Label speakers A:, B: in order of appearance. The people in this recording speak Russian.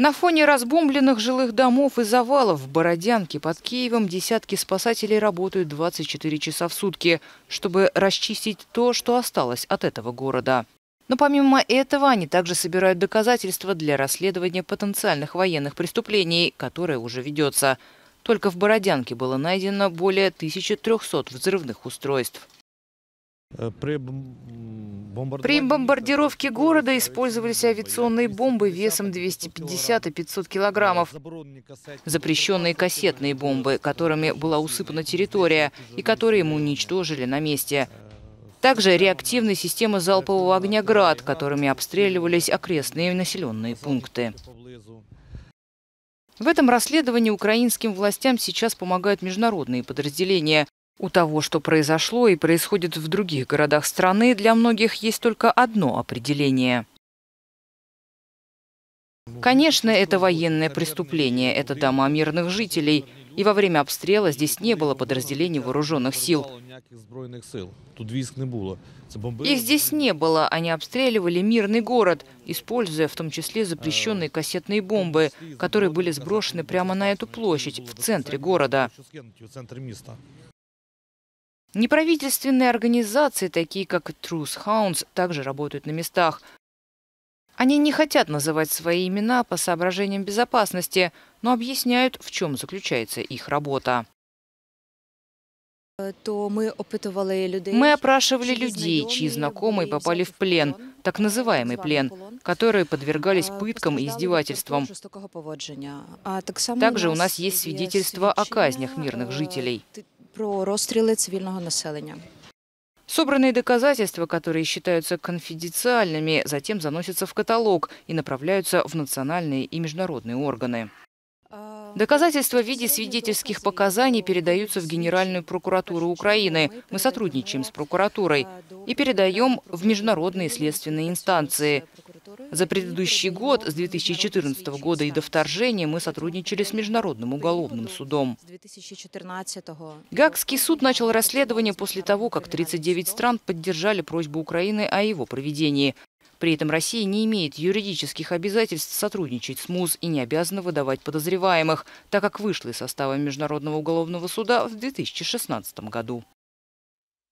A: На фоне разбомбленных жилых домов и завалов в Бородянке под Киевом десятки спасателей работают 24 часа в сутки, чтобы расчистить то, что осталось от этого города. Но помимо этого они также собирают доказательства для расследования потенциальных военных преступлений, которое уже ведется. Только в Бородянке было найдено более 1300 взрывных устройств.
B: Э, При
A: При бомбардировке города использовались авиационные бомбы весом 250 и 500 килограммов, запрещенные кассетные бомбы, которыми была усыпана территория и которые мы уничтожили на месте. Также реактивные системы залпового огня «Град», которыми обстреливались окрестные населенные пункты. В этом расследовании украинским властям сейчас помогают международные подразделения. У того, что произошло и происходит в других городах страны, для многих есть только одно определение. Конечно, это военное преступление, это дома мирных жителей. И во время обстрела здесь не было подразделений вооруженных сил. Их здесь не было. Они обстреливали мирный город, используя в том числе запрещенные кассетные бомбы, которые были сброшены прямо на эту площадь, в центре города. Неправительственные организации, такие как Truth Hounds, также работают на местах. Они не хотят называть свои имена по соображениям безопасности, но объясняют, в чем заключается их работа.
C: То ми опитували людей.
A: Мы опрашивали
C: чиї
A: людей,
C: знайомі
A: чьи знакомые
C: були
A: попали в
C: взяті
A: плен,
C: полон,
A: так называемый
C: так
A: плен,
C: званий полон,
A: которые подвергались
C: а,
A: пыткам и
C: постраждали від
A: издевательствам.
C: жорстокого поводження. А так само
A: Также у нас есть
C: є
A: свидетельства о
C: свідчення,
A: казнях мирных
C: е,
A: жителей.
C: Про розстріли цивільного населення.
A: Собранные доказательства, которые считаются конфиденциальными, затем заносятся в каталог и направляются в национальные и международные органы. Доказательства в виде свидетельских показаний передаются в Генеральную прокуратуру Украины. Мы сотрудничаем с прокуратурой и передаем в международные следственные инстанции. За предыдущий год, с 2014 года и до вторжения, мы сотрудничали с Международным уголовным судом.
C: З 2014-го.
A: Гаагский суд начал расследование после того, как 39 стран поддержали просьбу Украины о его проведении. При этом Россия не имеет юридических обязательств сотрудничать с МУЗ и не обязана выдавать подозреваемых, так как вышла из состава Международного уголовного суда в 2016 году.